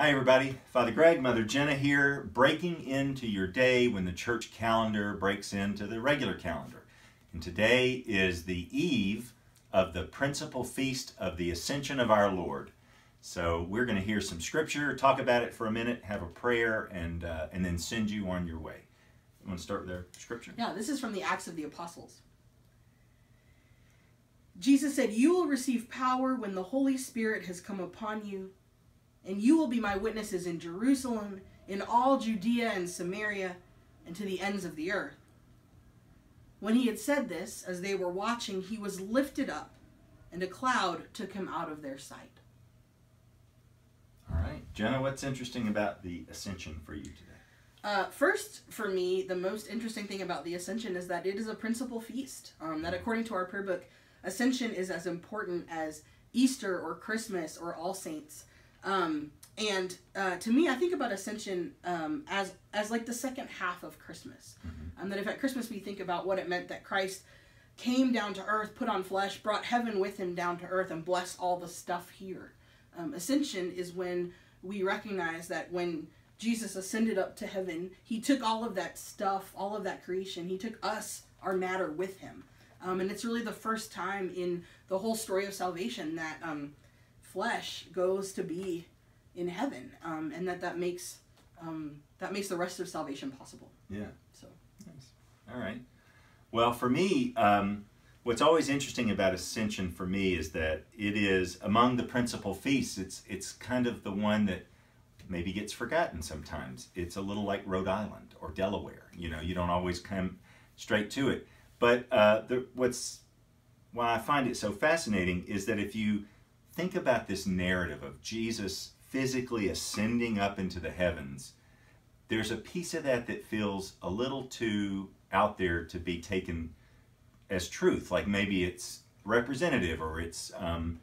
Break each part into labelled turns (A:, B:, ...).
A: Hi, everybody. Father Greg, Mother Jenna here, breaking into your day when the church calendar breaks into the regular calendar. And today is the eve of the principal feast of the Ascension of our Lord. So we're going to hear some scripture, talk about it for a minute, have a prayer, and uh, and then send you on your way. You want to start with our scripture?
B: Yeah, this is from the Acts of the Apostles. Jesus said, You will receive power when the Holy Spirit has come upon you, and you will be my witnesses in Jerusalem, in all Judea and Samaria, and to the ends of the earth. When he had said this, as they were watching, he was lifted up, and a cloud took him out of their sight.
A: All right. Jenna, what's interesting about the ascension for you today?
B: Uh, first, for me, the most interesting thing about the Ascension is that it is a principal feast. Um, that, according to our prayer book, Ascension is as important as Easter or Christmas or All Saints. Um, and uh, to me, I think about Ascension um, as as like the second half of Christmas.
A: Mm-hmm.
B: Um, that if at Christmas we think about what it meant that Christ came down to earth, put on flesh, brought heaven with him down to earth, and blessed all the stuff here. Um, ascension is when we recognize that when Jesus ascended up to heaven, he took all of that stuff, all of that creation, he took us, our matter, with him. Um, and it's really the first time in the whole story of salvation that um, flesh goes to be in heaven, um, and that that makes um, that makes the rest of salvation possible.
A: Yeah.
B: So
A: Nice. All right. Well, for me, um, what's always interesting about Ascension for me is that it is among the principal feasts. It's it's kind of the one that maybe gets forgotten sometimes. It's a little like Rhode Island or Delaware. You know, you don't always come straight to it. But uh, the, what's why I find it so fascinating is that if you think about this narrative of Jesus physically ascending up into the heavens, there's a piece of that that feels a little too out there to be taken as truth. Like maybe it's representative or it's, um,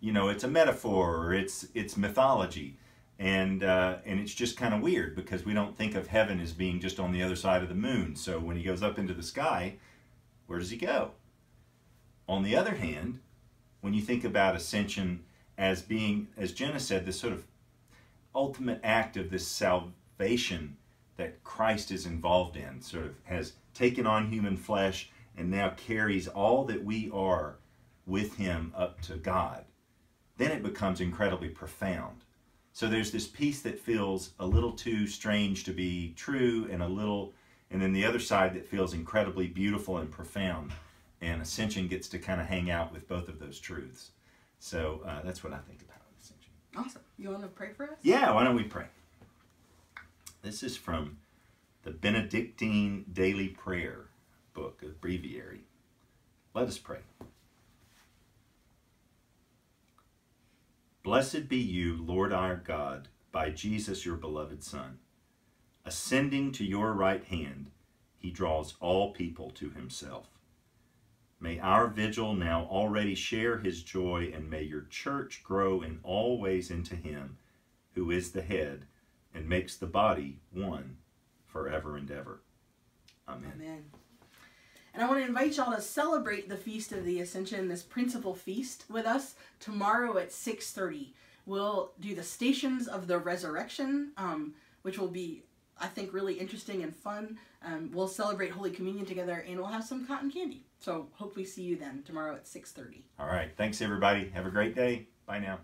A: you know, it's a metaphor or it's it's mythology, and uh, and it's just kind of weird because we don't think of heaven as being just on the other side of the moon. So when he goes up into the sky, where does he go? On the other hand, when you think about ascension as being, as Jenna said, this sort of ultimate act of this salvation that Christ is involved in, sort of has taken on human flesh and now carries all that we are with him up to God, then it becomes incredibly profound. So there's this piece that feels a little too strange to be true and a little, and then the other side that feels incredibly beautiful and profound. And Ascension gets to kind of hang out with both of those truths. So uh, that's what I think about Ascension.
B: awesome. You want to pray for us?
A: Yeah, why don't we pray? This is from the Benedictine Daily Prayer book, a breviary. Let us pray. Blessed be you, Lord our God, by Jesus your beloved Son. Ascending to your right hand, he draws all people to himself. May our vigil now already share his joy, and may your church grow in all ways into him, who is the head, and makes the body one forever and ever. Amen.
B: Amen. And I want to invite y'all to celebrate the Feast of the Ascension, this principal feast, with us tomorrow at 6.30. We'll do the Stations of the Resurrection, um, which will be, I think, really interesting and fun. Um, we'll celebrate Holy Communion together, and we'll have some cotton candy. So hope we see you then tomorrow at 6.30.
A: All right. Thanks, everybody. Have a great day. Bye now.